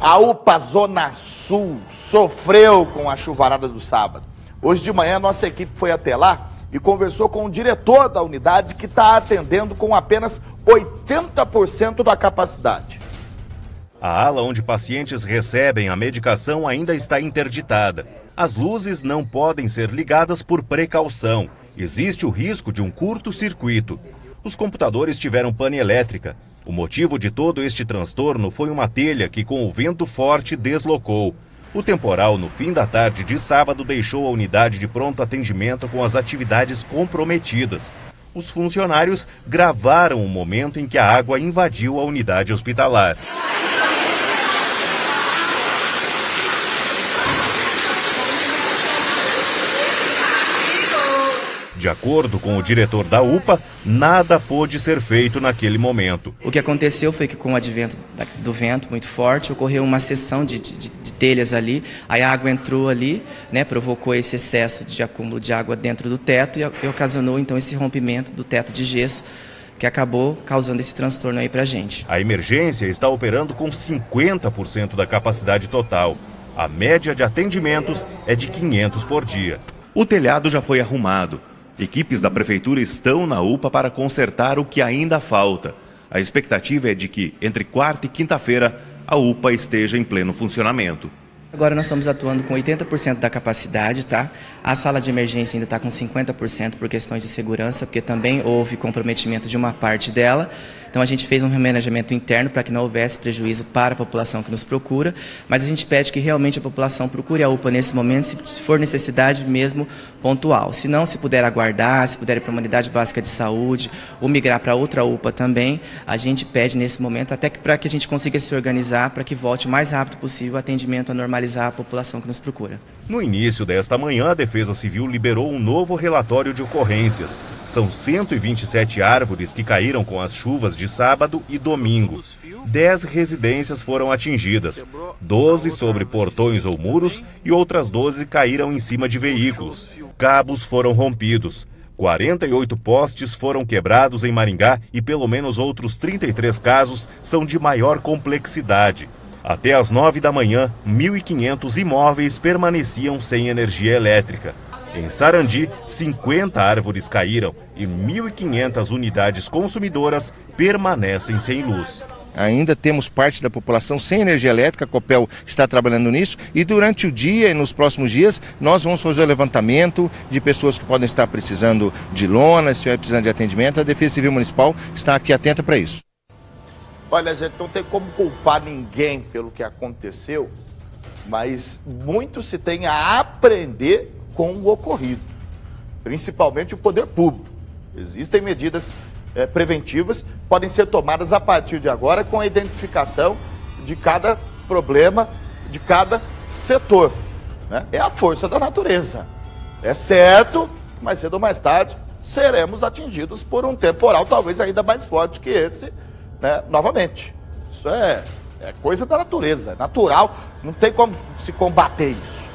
A UPA Zona Sul sofreu com a chuvarada do sábado. Hoje de manhã, nossa equipe foi até lá e conversou com o diretor da unidade que está atendendo com apenas 80% da capacidade. A ala onde pacientes recebem a medicação ainda está interditada. As luzes não podem ser ligadas por precaução. Existe o risco de um curto-circuito. Os computadores tiveram pane elétrica. O motivo de todo este transtorno foi uma telha que, com o vento forte, deslocou. O temporal, no fim da tarde de sábado, deixou a unidade de pronto atendimento com as atividades comprometidas. Os funcionários gravaram o momento em que a água invadiu a unidade hospitalar. De acordo com o diretor da UPA, nada pôde ser feito naquele momento. O que aconteceu foi que, com o advento do vento muito forte, ocorreu uma sessão de, de, de telhas ali, aí a água entrou ali, né, provocou esse excesso de acúmulo de água dentro do teto e, e ocasionou então esse rompimento do teto de gesso que acabou causando esse transtorno aí para a gente. A emergência está operando com 50% da capacidade total. A média de atendimentos é de 500 por dia. O telhado já foi arrumado. Equipes da prefeitura estão na UPA para consertar o que ainda falta. A expectativa é de que, entre quarta e quinta-feira, a UPA esteja em pleno funcionamento. Agora nós estamos atuando com 80% da capacidade, tá? A sala de emergência ainda está com 50% por questões de segurança, porque também houve comprometimento de uma parte dela. Então a gente fez um remanejamento interno para que não houvesse prejuízo para a população que nos procura, mas a gente pede que realmente a população procure a UPA nesse momento, se for necessidade mesmo pontual. Se não, se puder aguardar, se puder ir para uma unidade básica de saúde ou migrar para outra UPA também, a gente pede nesse momento até para que a gente consiga se organizar para que volte o mais rápido possível o atendimento a normalizar a população que nos procura. No início desta manhã, a Defesa Civil liberou um novo relatório de ocorrências. São 127 árvores que caíram com as chuvas de sábado e domingo. Dez residências foram atingidas, 12 sobre portões ou muros e outras 12 caíram em cima de veículos. Cabos foram rompidos. 48 postes foram quebrados em Maringá e pelo menos outros 33 casos são de maior complexidade. Até às 9 da manhã, 1.500 imóveis permaneciam sem energia elétrica. Em Sarandi, 50 árvores caíram e 1.500 unidades consumidoras permanecem sem luz. Ainda temos parte da população sem energia elétrica, a Copel está trabalhando nisso e durante o dia e nos próximos dias nós vamos fazer o levantamento de pessoas que podem estar precisando de lona, se estiver precisando de atendimento. A Defesa Civil Municipal está aqui atenta para isso. Olha, gente, não tem como culpar ninguém pelo que aconteceu, mas muito se tem a aprender com o ocorrido, principalmente o poder público. Existem medidas é, preventivas, podem ser tomadas a partir de agora com a identificação de cada problema, de cada setor. Né? É a força da natureza. É certo mais cedo ou mais tarde seremos atingidos por um temporal, talvez ainda mais forte que esse, né? novamente. Isso é, é coisa da natureza, é natural, não tem como se combater isso.